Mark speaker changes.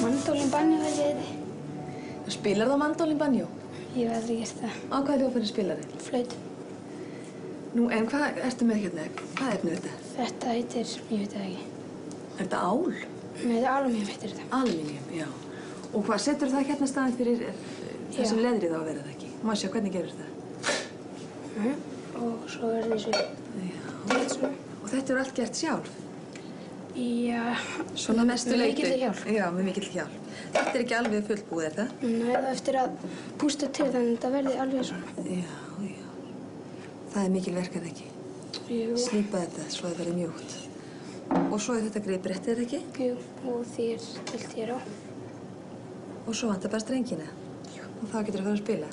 Speaker 1: Mandólin banni var ég þetta.
Speaker 2: Spilar það mandólin banjó?
Speaker 1: Ég hef aldrei gert það.
Speaker 2: Á hvað hljóðfæri spilar þið?
Speaker 1: Flaut.
Speaker 2: Nú, en hvað ertu með hérna? Hvað er þetta?
Speaker 1: Þetta heitir, ég veit það ekki.
Speaker 2: Er þetta ál?
Speaker 1: Nei, þetta er alumíum heitir þetta.
Speaker 2: Aluminium, já. Og hvað, setur það hérna staðin fyrir eh, þessu
Speaker 1: Já.
Speaker 2: leðrið á að vera það ekki? Má sjá, hvernig gerur það?
Speaker 1: Mhm. Og svo er þessu,
Speaker 2: Já.
Speaker 1: þetta.
Speaker 2: Og þetta er allt gert sjálf?
Speaker 1: Já.
Speaker 2: Svona mestu
Speaker 1: Með
Speaker 2: leyti?
Speaker 1: mikilli hjálp.
Speaker 2: Já, með mikill hjálp. Þetta er ekki alveg fullbúið, er það?
Speaker 1: Nei, það eftir að pústa til þannig að þetta verði alveg svona.
Speaker 2: Já, já. Það er mikil verkað ekki.
Speaker 1: Jú.
Speaker 2: Slípa þetta svo það verður mjúkt. Og svo er þetta greið brettið, ekki?
Speaker 1: Jú, og því er stilt hér á.
Speaker 2: Og svo vantar bara strengina. Og þá getur það að fara að spila.